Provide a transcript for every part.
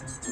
Thank you.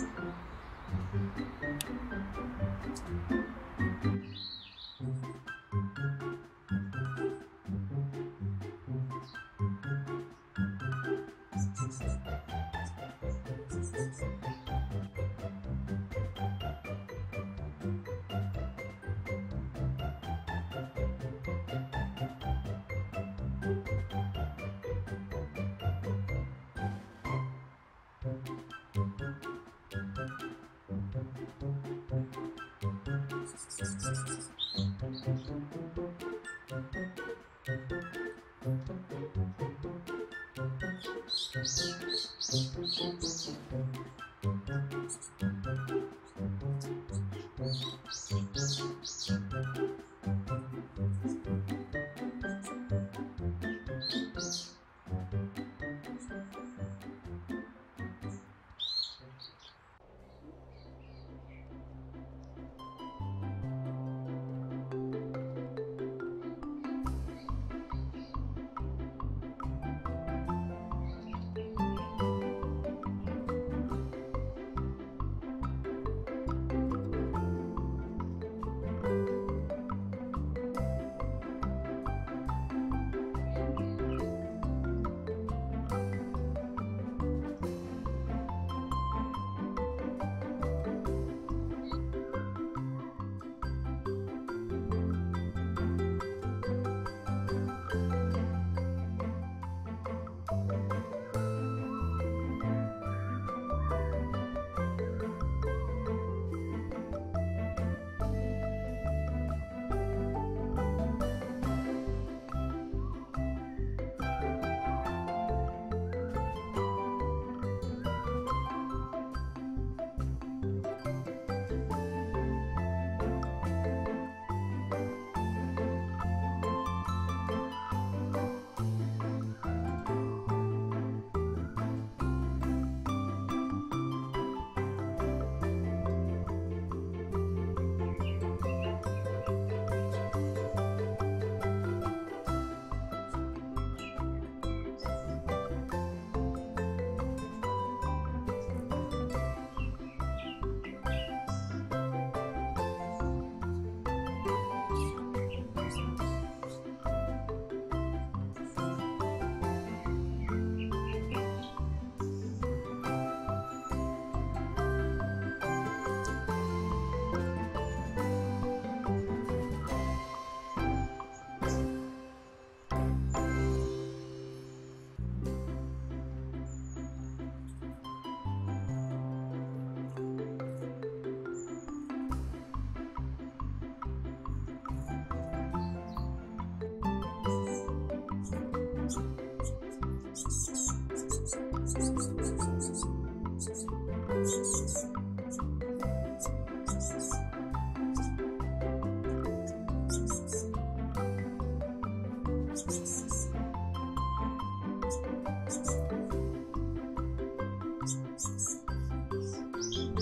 Thank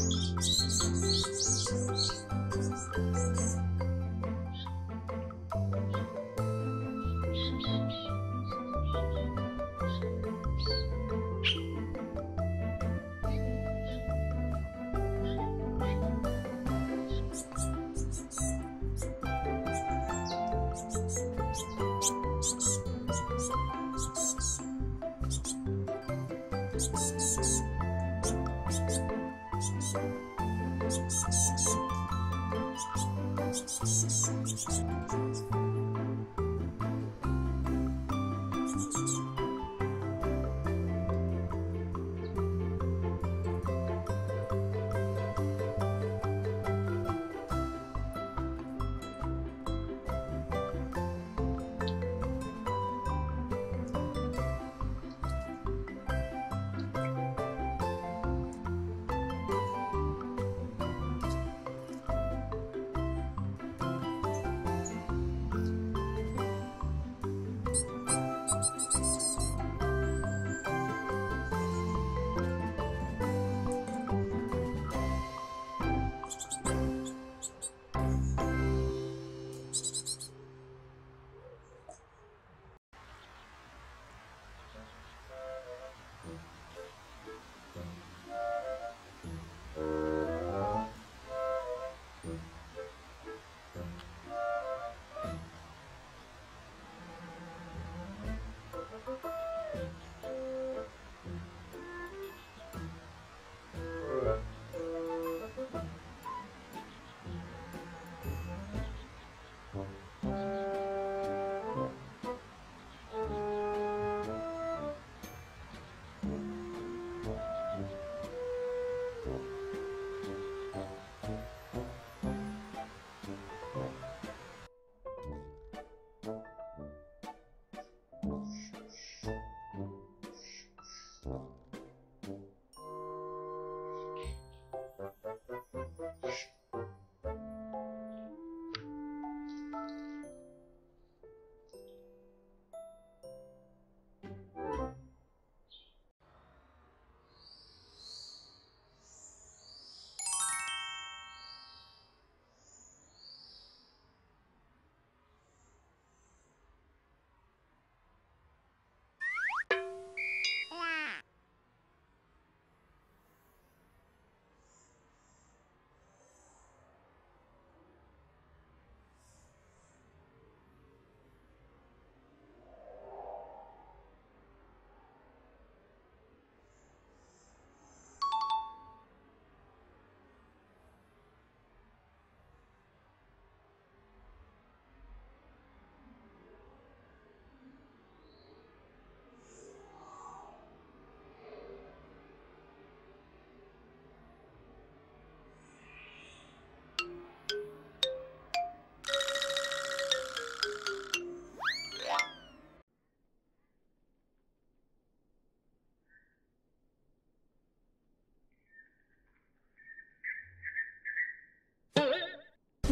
you. C'est sûr.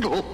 哎呦